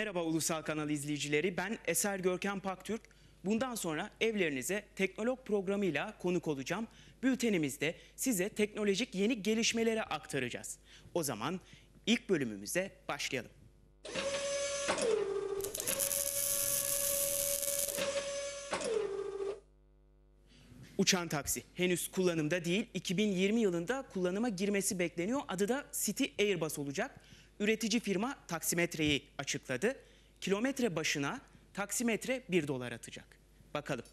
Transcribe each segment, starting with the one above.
Merhaba Ulusal Kanal izleyicileri. Ben Eser Görkem Paktürk. Bundan sonra evlerinize teknolog programıyla konuk olacağım. Bültenimizde size teknolojik yeni gelişmeleri aktaracağız. O zaman ilk bölümümüze başlayalım. Uçan taksi henüz kullanımda değil. 2020 yılında kullanıma girmesi bekleniyor. Adı da City Airbus olacak. Üretici firma taksimetreyi açıkladı. Kilometre başına taksimetre 1 dolar atacak. Bakalım.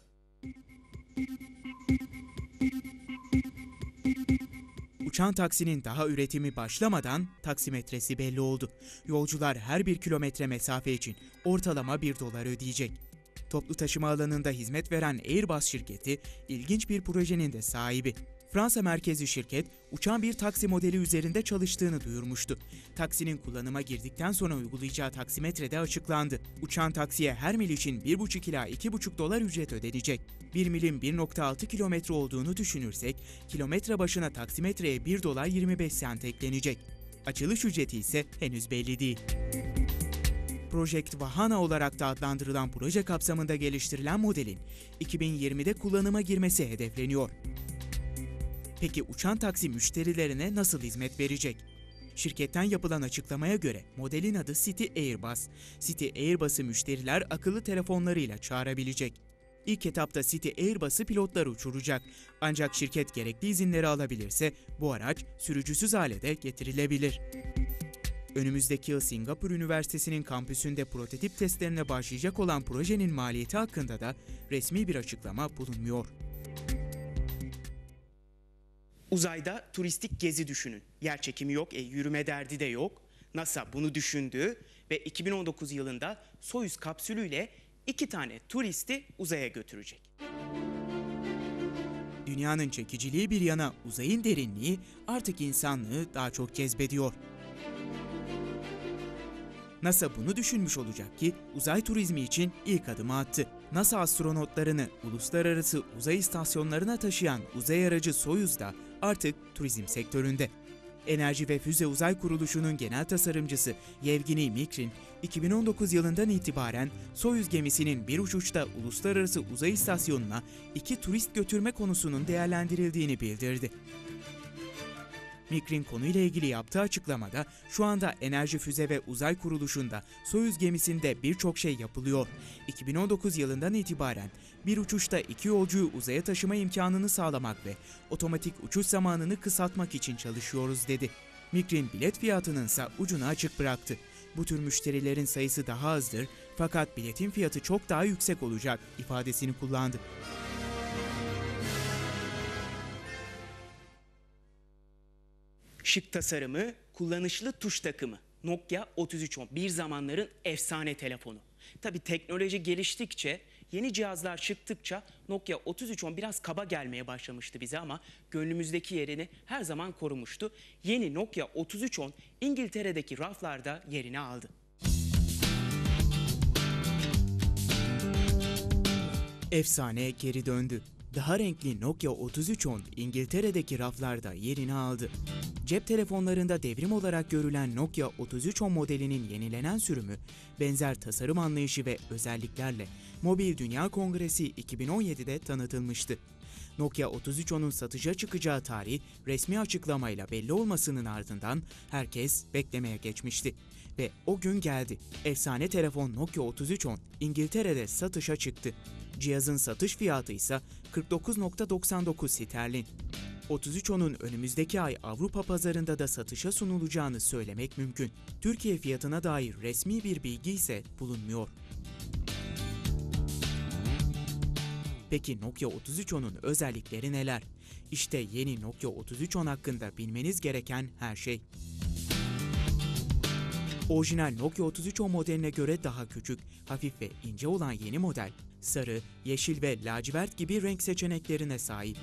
Uçan taksinin daha üretimi başlamadan taksimetresi belli oldu. Yolcular her bir kilometre mesafe için ortalama 1 dolar ödeyecek. Toplu taşıma alanında hizmet veren Airbus şirketi ilginç bir projenin de sahibi. Fransa merkezli şirket uçan bir taksi modeli üzerinde çalıştığını duyurmuştu. Taksinin kullanıma girdikten sonra uygulayacağı taksimetre de açıklandı. Uçan taksiye her mil için 1,5 ila 2,5 dolar ücret ödenecek. 1 milin 1,6 kilometre olduğunu düşünürsek, kilometre başına taksimetreye 1 dolar 25 sent eklenecek. Açılış ücreti ise henüz belli değil. Project Vahana olarak da adlandırılan proje kapsamında geliştirilen modelin 2020'de kullanıma girmesi hedefleniyor. Peki uçan taksi müşterilerine nasıl hizmet verecek? Şirketten yapılan açıklamaya göre modelin adı City Airbus. City Airbus'ı müşteriler akıllı telefonlarıyla çağırabilecek. İlk etapta City Airbus'ı pilotlar uçuracak. Ancak şirket gerekli izinleri alabilirse bu araç sürücüsüz hale de getirilebilir. Önümüzdeki yıl Singapur Üniversitesi'nin kampüsünde prototip testlerine başlayacak olan projenin maliyeti hakkında da resmi bir açıklama bulunmuyor. Uzayda turistik gezi düşünün. Yer çekimi yok, e, yürüme derdi de yok. NASA bunu düşündü ve 2019 yılında Soyuz kapsülüyle iki tane turisti uzaya götürecek. Dünyanın çekiciliği bir yana uzayın derinliği artık insanlığı daha çok cezbediyor. NASA bunu düşünmüş olacak ki uzay turizmi için ilk adımı attı. NASA astronotlarını uluslararası uzay istasyonlarına taşıyan uzay aracı Soyuz da artık turizm sektöründe. Enerji ve Füze Uzay Kuruluşu'nun genel tasarımcısı Yevgeny Mikrin, 2019 yılından itibaren Soyuz gemisinin bir uçuşta uluslararası uzay istasyonuna iki turist götürme konusunun değerlendirildiğini bildirdi. Mikrin konuyla ilgili yaptığı açıklamada şu anda Enerji Füze ve Uzay Kuruluşu'nda Soyuz gemisinde birçok şey yapılıyor. 2019 yılından itibaren bir uçuşta iki yolcuyu uzaya taşıma imkanını sağlamak ve otomatik uçuş zamanını kısaltmak için çalışıyoruz dedi. Mikrin bilet fiyatının ise ucunu açık bıraktı. Bu tür müşterilerin sayısı daha azdır fakat biletin fiyatı çok daha yüksek olacak ifadesini kullandı. Şık tasarımı, kullanışlı tuş takımı. Nokia 3310 bir zamanların efsane telefonu. Tabi teknoloji geliştikçe, yeni cihazlar çıktıkça Nokia 3310 biraz kaba gelmeye başlamıştı bize ama gönlümüzdeki yerini her zaman korumuştu. Yeni Nokia 3310 İngiltere'deki raflarda yerini aldı. Efsane geri döndü. Daha renkli Nokia 3310 İngiltere'deki raflarda yerini aldı. Cep telefonlarında devrim olarak görülen Nokia 3310 modelinin yenilenen sürümü, benzer tasarım anlayışı ve özelliklerle Mobil Dünya Kongresi 2017'de tanıtılmıştı. Nokia 3310'un satışa çıkacağı tarih resmi açıklamayla belli olmasının ardından herkes beklemeye geçmişti. Ve o gün geldi. Efsane telefon Nokia 3310 İngiltere'de satışa çıktı. Cihazın satış fiyatı ise 49.99 sterlin. 3310'un önümüzdeki ay Avrupa pazarında da satışa sunulacağını söylemek mümkün. Türkiye fiyatına dair resmi bir bilgi ise bulunmuyor. Peki Nokia 3310'un özellikleri neler? İşte yeni Nokia 3310 hakkında bilmeniz gereken her şey. Orijinal Nokia 3310 modeline göre daha küçük, hafif ve ince olan yeni model, sarı, yeşil ve lacivert gibi renk seçeneklerine sahip.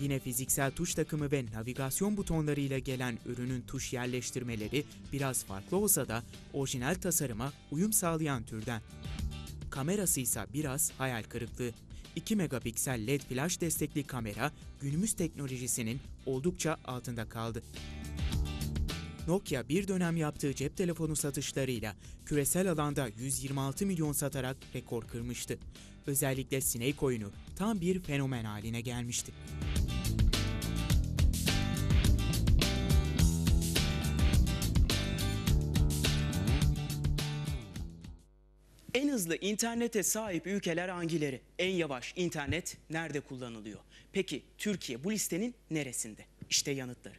Yine fiziksel tuş takımı ve navigasyon butonlarıyla gelen ürünün tuş yerleştirmeleri biraz farklı olsa da orijinal tasarıma uyum sağlayan türden. Kamerası ise biraz hayal kırıklığı. 2 megapiksel LED flash destekli kamera günümüz teknolojisinin oldukça altında kaldı. Nokia bir dönem yaptığı cep telefonu satışlarıyla küresel alanda 126 milyon satarak rekor kırmıştı. Özellikle Snake oyunu tam bir fenomen haline gelmişti. En hızlı internete sahip ülkeler hangileri? En yavaş internet nerede kullanılıyor? Peki Türkiye bu listenin neresinde? İşte yanıtları.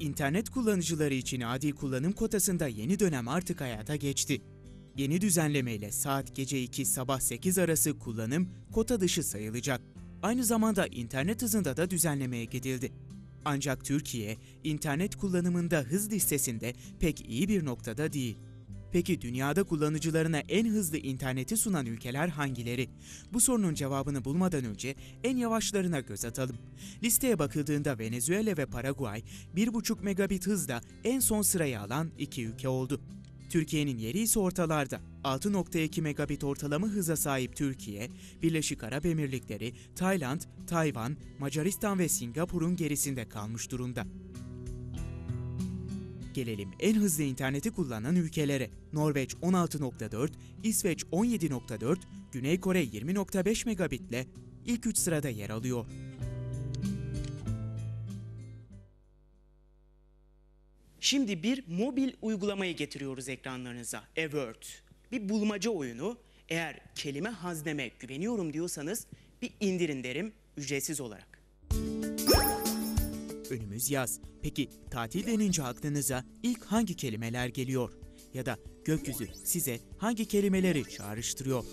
İnternet kullanıcıları için adil kullanım kotasında yeni dönem artık hayata geçti. Yeni düzenlemeyle saat gece 2 sabah 8 arası kullanım kota dışı sayılacak. Aynı zamanda internet hızında da düzenlemeye gidildi. Ancak Türkiye internet kullanımında hız listesinde pek iyi bir noktada değil. Peki dünyada kullanıcılarına en hızlı interneti sunan ülkeler hangileri? Bu sorunun cevabını bulmadan önce en yavaşlarına göz atalım. Listeye bakıldığında Venezuela ve Paraguay 1,5 megabit hızla en son sırayı alan iki ülke oldu. Türkiye'nin yeri ise ortalarda. 6.2 megabit ortalama hıza sahip Türkiye, Birleşik Arap Emirlikleri, Tayland, Tayvan, Macaristan ve Singapur'un gerisinde kalmış durumda. Gelelim en hızlı interneti kullanan ülkelere. Norveç 16.4, İsveç 17.4, Güney Kore 20.5 megabitle ilk 3 sırada yer alıyor. Şimdi bir mobil uygulamayı getiriyoruz ekranlarınıza. eWord. Bir bulmaca oyunu. Eğer kelime hazneme güveniyorum diyorsanız bir indirin derim ücretsiz olarak. Önümüz yaz. Peki tatil denince aklınıza ilk hangi kelimeler geliyor? Ya da gökyüzü size hangi kelimeleri çağrıştırıyor?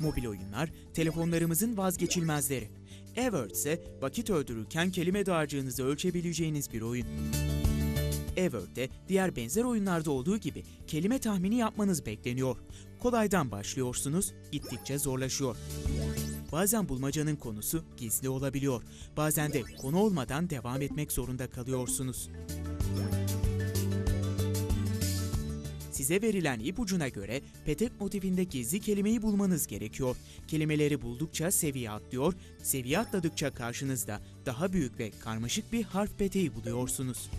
Mobil oyunlar telefonlarımızın vazgeçilmezleri. Evert ise vakit öldürürken kelime dağarcığınızı ölçebileceğiniz bir oyun. Evert'te diğer benzer oyunlarda olduğu gibi kelime tahmini yapmanız bekleniyor. Kolaydan başlıyorsunuz, gittikçe zorlaşıyor. Bazen bulmacanın konusu gizli olabiliyor. Bazen de konu olmadan devam etmek zorunda kalıyorsunuz. Size verilen ipucuna göre petek motifinde gizli kelimeyi bulmanız gerekiyor. Kelimeleri buldukça seviye atlıyor, seviye atladıkça karşınızda daha büyük ve karmaşık bir harf peteği buluyorsunuz.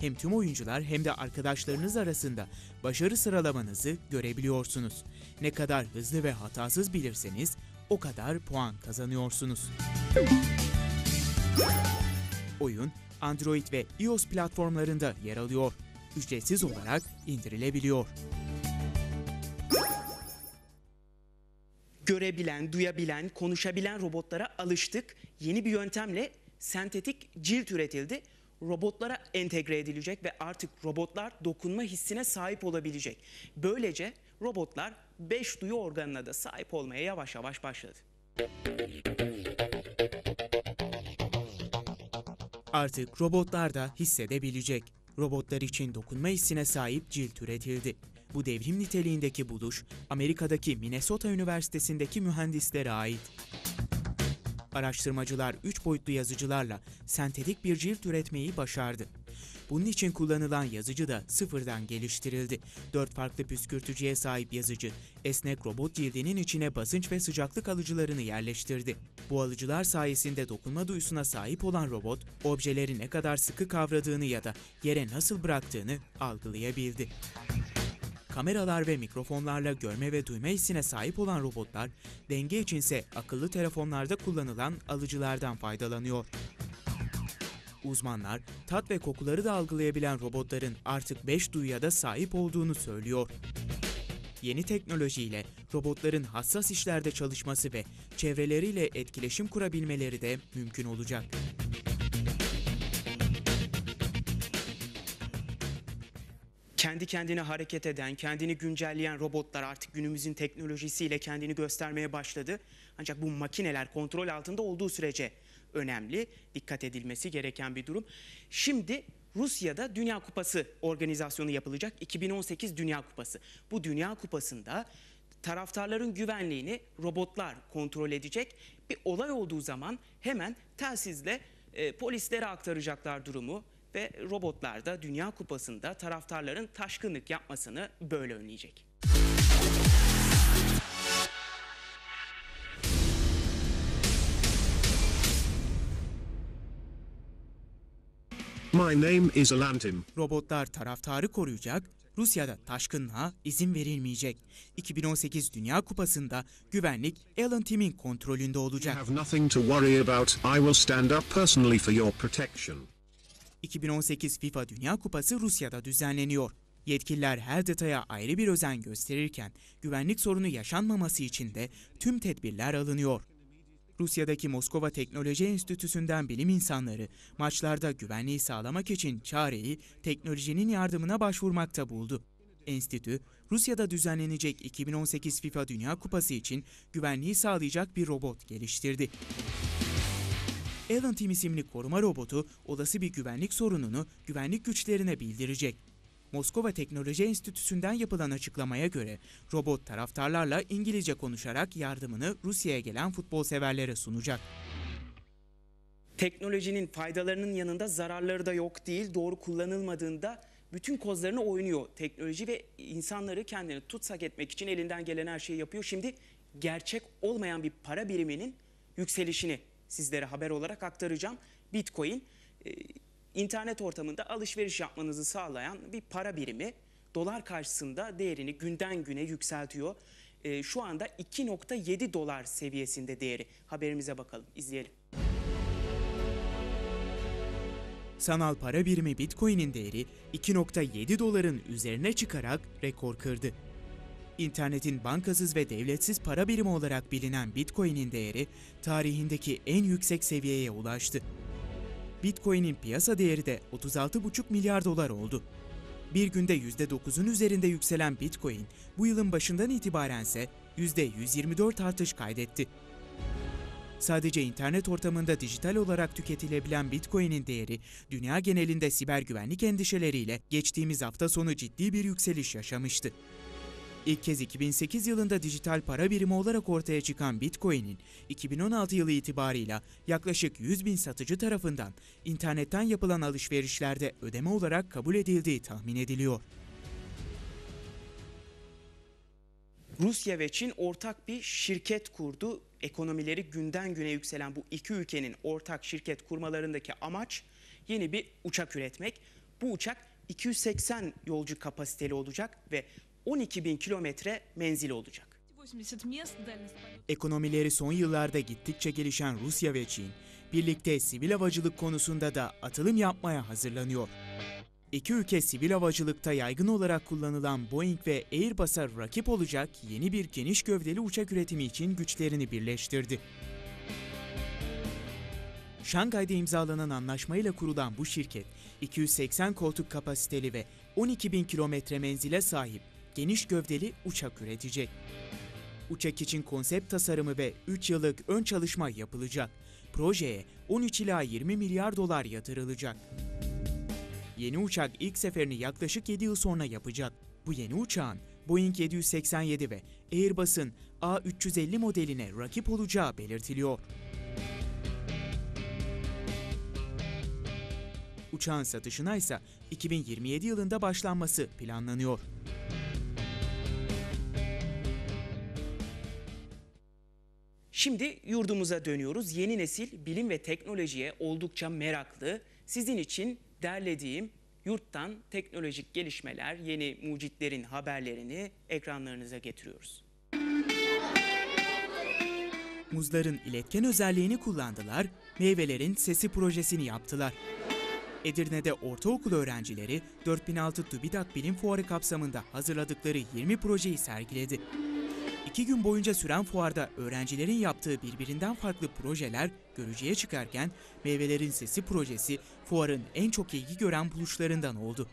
Hem tüm oyuncular hem de arkadaşlarınız arasında başarı sıralamanızı görebiliyorsunuz. Ne kadar hızlı ve hatasız bilirseniz o kadar puan kazanıyorsunuz. Oyun Android ve iOS platformlarında yer alıyor. Ücretsiz olarak indirilebiliyor. Görebilen, duyabilen, konuşabilen robotlara alıştık. Yeni bir yöntemle sentetik cilt üretildi. Robotlara entegre edilecek ve artık robotlar dokunma hissine sahip olabilecek. Böylece robotlar 5 duyu organına da sahip olmaya yavaş yavaş başladı. Artık robotlar da hissedebilecek. Robotlar için dokunma hissine sahip cilt üretildi. Bu devrim niteliğindeki buluş Amerika'daki Minnesota Üniversitesi'ndeki mühendislere ait. Araştırmacılar 3 boyutlu yazıcılarla sentetik bir cilt üretmeyi başardı. Bunun için kullanılan yazıcı da sıfırdan geliştirildi. 4 farklı püskürtücüye sahip yazıcı, esnek robot cildinin içine basınç ve sıcaklık alıcılarını yerleştirdi. Bu alıcılar sayesinde dokunma duyusuna sahip olan robot, objeleri ne kadar sıkı kavradığını ya da yere nasıl bıraktığını algılayabildi. Kameralar ve mikrofonlarla görme ve duyma hissine sahip olan robotlar, denge içinse akıllı telefonlarda kullanılan alıcılardan faydalanıyor. Uzmanlar, tat ve kokuları da algılayabilen robotların artık 5 duyuya da sahip olduğunu söylüyor. Yeni teknolojiyle robotların hassas işlerde çalışması ve çevreleriyle etkileşim kurabilmeleri de mümkün olacak. Kendi kendine hareket eden, kendini güncelleyen robotlar artık günümüzün teknolojisiyle kendini göstermeye başladı. Ancak bu makineler kontrol altında olduğu sürece önemli, dikkat edilmesi gereken bir durum. Şimdi Rusya'da Dünya Kupası organizasyonu yapılacak. 2018 Dünya Kupası. Bu Dünya Kupası'nda taraftarların güvenliğini robotlar kontrol edecek. Bir olay olduğu zaman hemen telsizle e, polislere aktaracaklar durumu ve robotlar da Dünya Kupası'nda taraftarların taşkınlık yapmasını böyle önleyecek. My name is Alantim. Robotlar taraftarı koruyacak, Rusya'da taşkınlığa izin verilmeyecek. 2018 Dünya Kupası'nda güvenlik Alan Tim'in kontrolünde olacak. have nothing to worry about. I will stand up personally for your protection. 2018 FIFA Dünya Kupası Rusya'da düzenleniyor. Yetkililer her detaya ayrı bir özen gösterirken güvenlik sorunu yaşanmaması için de tüm tedbirler alınıyor. Rusya'daki Moskova Teknoloji Enstitüsü'nden bilim insanları maçlarda güvenliği sağlamak için çareyi teknolojinin yardımına başvurmakta buldu. Enstitü, Rusya'da düzenlenecek 2018 FIFA Dünya Kupası için güvenliği sağlayacak bir robot geliştirdi. Alan Team isimli koruma robotu olası bir güvenlik sorununu güvenlik güçlerine bildirecek. Moskova Teknoloji Enstitüsü'nden yapılan açıklamaya göre robot taraftarlarla İngilizce konuşarak yardımını Rusya'ya gelen futbol severlere sunacak. Teknolojinin faydalarının yanında zararları da yok değil. Doğru kullanılmadığında bütün kozlarını oynuyor teknoloji ve insanları kendini tutsak etmek için elinden gelen her şeyi yapıyor. Şimdi gerçek olmayan bir para biriminin yükselişini sizlere haber olarak aktaracağım. Bitcoin e, internet ortamında alışveriş yapmanızı sağlayan bir para birimi. Dolar karşısında değerini günden güne yükseltiyor. E, Şu anda 2.7 dolar seviyesinde değeri. Haberimize bakalım, izleyelim. Sanal para birimi Bitcoin'in değeri 2.7 doların üzerine çıkarak rekor kırdı. İnternetin bankasız ve devletsiz para birimi olarak bilinen Bitcoin'in değeri tarihindeki en yüksek seviyeye ulaştı. Bitcoin'in piyasa değeri de 36,5 milyar dolar oldu. Bir günde %9'un üzerinde yükselen Bitcoin, bu yılın başından itibarense %124 artış kaydetti. Sadece internet ortamında dijital olarak tüketilebilen Bitcoin'in değeri dünya genelinde siber güvenlik endişeleriyle geçtiğimiz hafta sonu ciddi bir yükseliş yaşamıştı. İlk kez 2008 yılında dijital para birimi olarak ortaya çıkan Bitcoin'in 2016 yılı itibarıyla yaklaşık 100 bin satıcı tarafından internetten yapılan alışverişlerde ödeme olarak kabul edildiği tahmin ediliyor. Rusya ve Çin ortak bir şirket kurdu. Ekonomileri günden güne yükselen bu iki ülkenin ortak şirket kurmalarındaki amaç yeni bir uçak üretmek. Bu uçak 280 yolcu kapasiteli olacak ve 12 bin kilometre menzil olacak. Ekonomileri son yıllarda gittikçe gelişen Rusya ve Çin, birlikte sivil havacılık konusunda da atılım yapmaya hazırlanıyor. İki ülke sivil havacılıkta yaygın olarak kullanılan Boeing ve Airbus'a rakip olacak yeni bir geniş gövdeli uçak üretimi için güçlerini birleştirdi. Şangay'da imzalanan anlaşmayla kurulan bu şirket, 280 koltuk kapasiteli ve 12 bin kilometre menzile sahip geniş gövdeli uçak üretecek. Uçak için konsept tasarımı ve 3 yıllık ön çalışma yapılacak. Projeye 13 ila 20 milyar dolar yatırılacak. Yeni uçak ilk seferini yaklaşık 7 yıl sonra yapacak. Bu yeni uçağın Boeing 787 ve Airbus'un A350 modeline rakip olacağı belirtiliyor. Uçağın satışına ise 2027 yılında başlanması planlanıyor. Şimdi yurdumuza dönüyoruz. Yeni nesil bilim ve teknolojiye oldukça meraklı. Sizin için derlediğim yurttan teknolojik gelişmeler, yeni mucitlerin haberlerini ekranlarınıza getiriyoruz. Muzların iletken özelliğini kullandılar, meyvelerin sesi projesini yaptılar. Edirne'de ortaokul öğrencileri 4006 TÜBİTAK Bilim Fuarı kapsamında hazırladıkları 20 projeyi sergiledi. İki gün boyunca süren fuarda öğrencilerin yaptığı birbirinden farklı projeler görücüye çıkarken meyvelerin sesi projesi fuarın en çok ilgi gören buluşlarından oldu.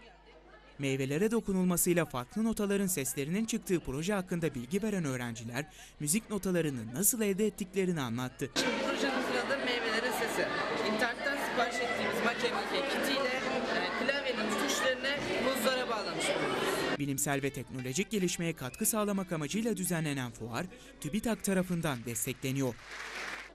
Meyvelere dokunulmasıyla farklı notaların seslerinin çıktığı proje hakkında bilgi veren öğrenciler müzik notalarını nasıl elde ettiklerini anlattı. Projemizin adı Meyvelerin Sesi. İnternetten sipariş ettiğimiz makinedeki kitiyle e, klavyenin tuşlarını muzlara bağlamış bulunuyoruz. Bilimsel ve teknolojik gelişmeye katkı sağlamak amacıyla düzenlenen fuar TÜBİTAK tarafından destekleniyor.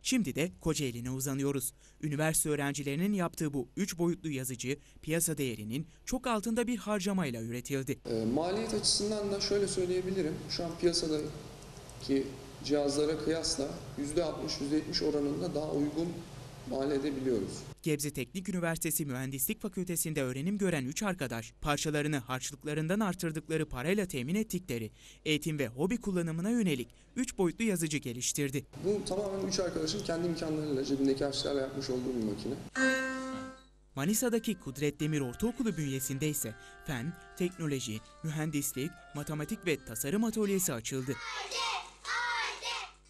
Şimdi de Kocaeli'ne uzanıyoruz. Üniversite öğrencilerinin yaptığı bu üç boyutlu yazıcı piyasa değerinin çok altında bir harcamayla üretildi. E, maliyet açısından da şöyle söyleyebilirim. Şu an piyasadaki cihazlara kıyasla %60-%70 oranında daha uygun mal edebiliyoruz. Gebze Teknik Üniversitesi Mühendislik Fakültesi'nde öğrenim gören 3 arkadaş, parçalarını harçlıklarından artırdıkları parayla temin ettikleri eğitim ve hobi kullanımına yönelik 3 boyutlu yazıcı geliştirdi. Bu tamamen üç arkadaşın kendi imkanlarıyla cebindeki harçlarla yapmış olduğu bir makine. Manisa'daki Kudret Demir Ortaokulu bünyesinde ise fen, teknoloji, mühendislik, matematik ve tasarım atölyesi açıldı.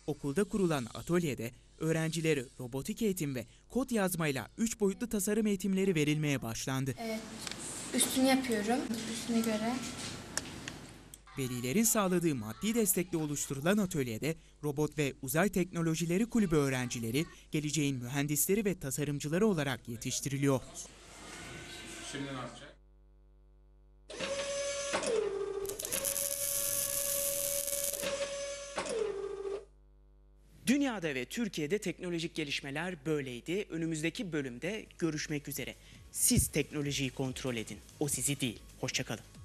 Okulda kurulan atölyede öğrencilere robotik eğitim ve kod yazmayla 3 boyutlu tasarım eğitimleri verilmeye başlandı. Üstünü yapıyorum. Üstüne göre. Velilerin sağladığı maddi destekle oluşturulan atölyede Robot ve Uzay Teknolojileri Kulübü öğrencileri geleceğin mühendisleri ve tasarımcıları olarak yetiştiriliyor. Dünyada ve Türkiye'de teknolojik gelişmeler böyleydi. Önümüzdeki bölümde görüşmek üzere. Siz teknolojiyi kontrol edin. O sizi değil. Hoşçakalın.